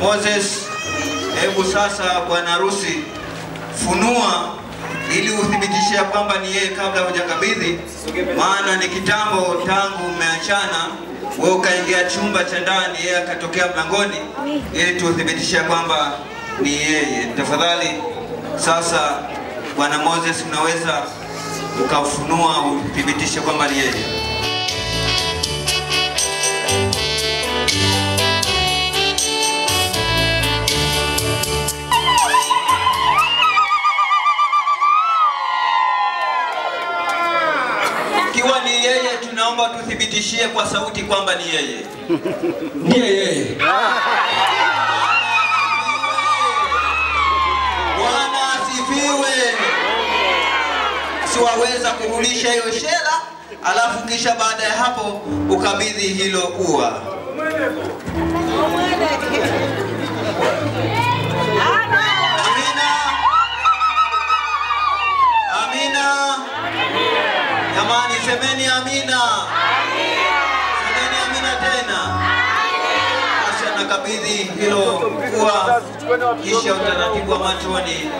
Moses. Hebu sasa bwana harusi funua ili uthibitishe kwamba ni yeye kabla hujakabidhi, maana ni kitambo tangu mmeachana, wewe ukaingia chumba cha ndani, yeye akatokea mlangoni, ili tuthibitishe kwamba ni yeye. Tafadhali sasa, bwana Moses, unaweza ukafunua uthibitishe kwamba ni yeye. Tunaomba tuthibitishie kwa sauti kwamba ni yeye. Ndiye yeye. Bwana asifiwe. Siwaweza kurudisha hiyo shela, alafu kisha baada ya hapo ukabidhi hilo ua. Amina. Amina. Jamani, semeni amina. Semeni Basi hilo kuwa kisha utaratibu wa machoni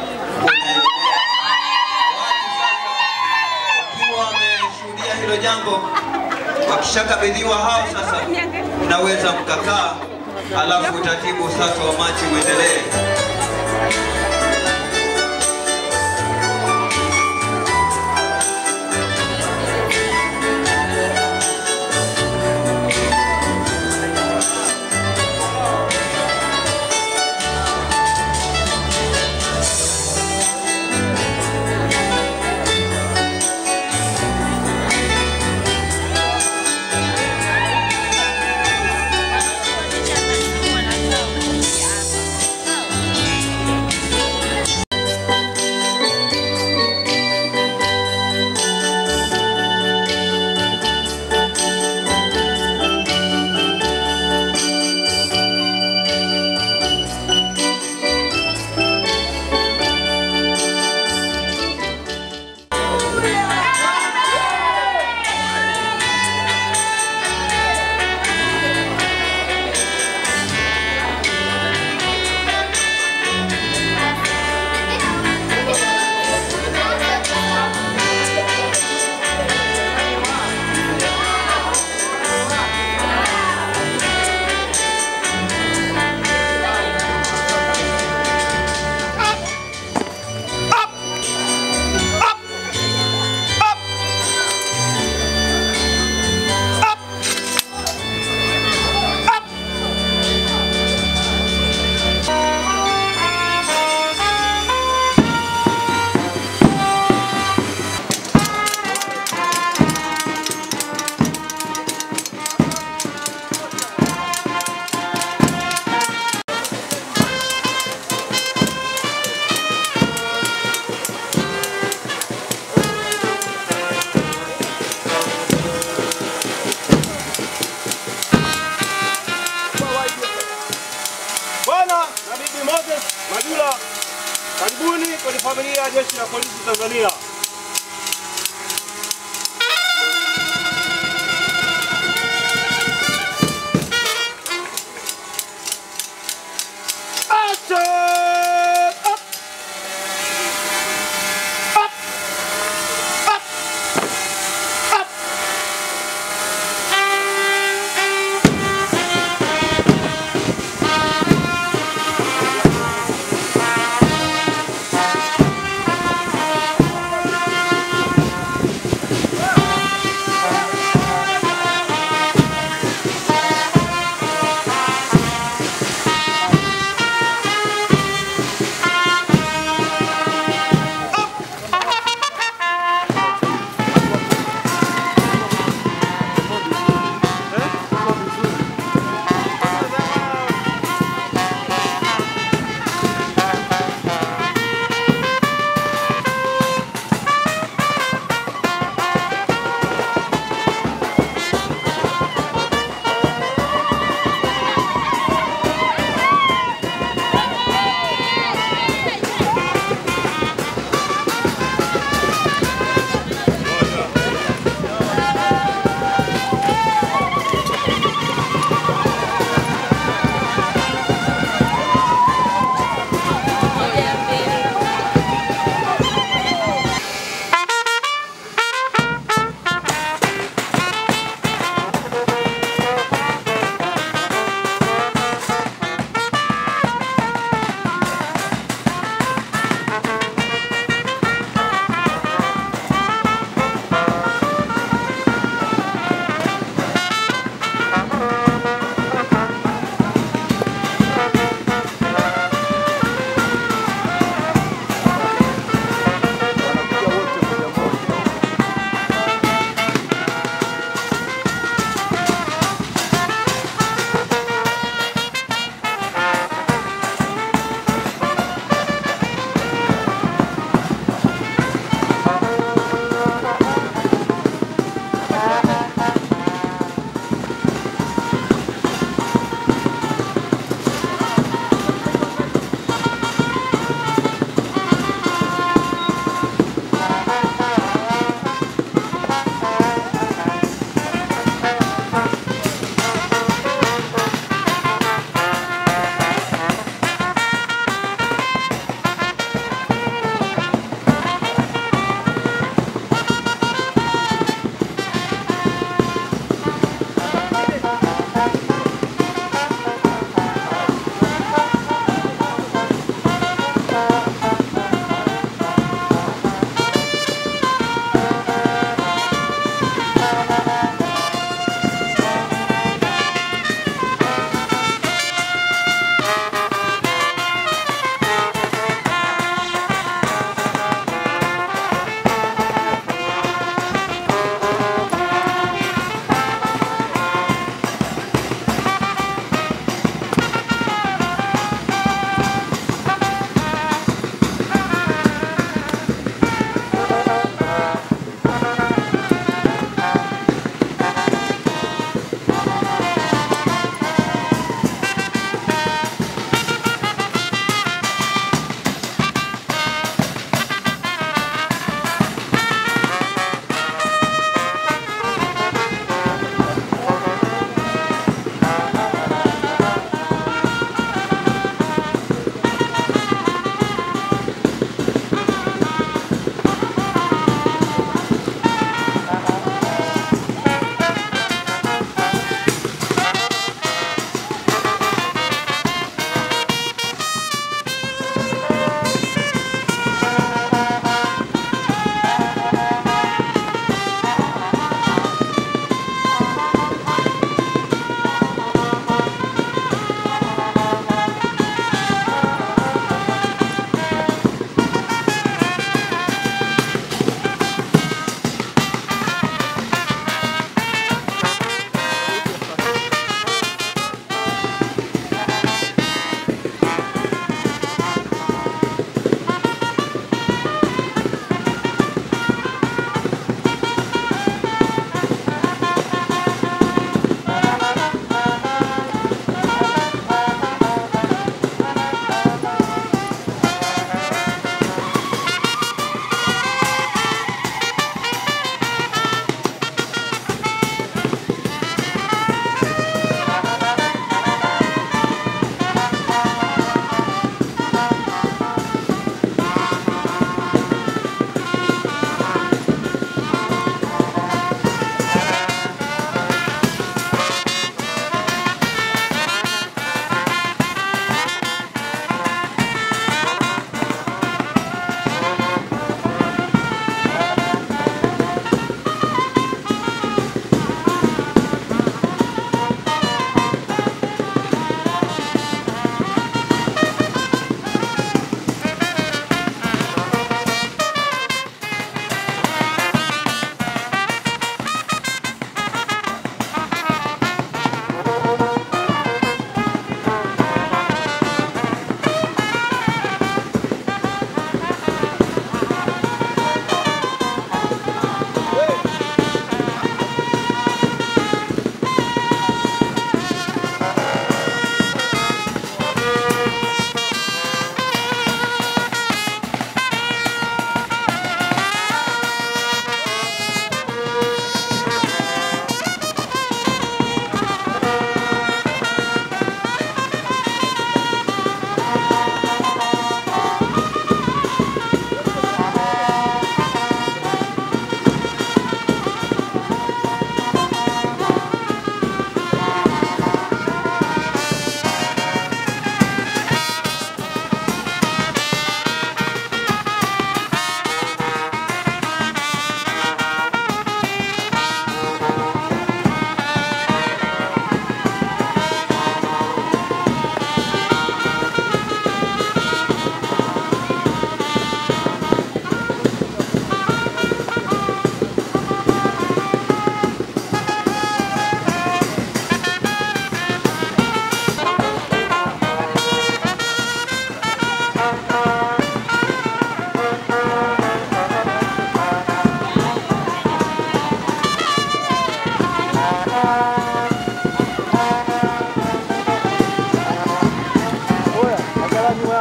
wakiwa wameshuhudia hilo jambo, wakishakabidhiwa hao sasa, unaweza mkakaa, alafu utaratibu sasa wa machi uendelee. 他们那家就写婚礼在这里了。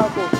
Marco.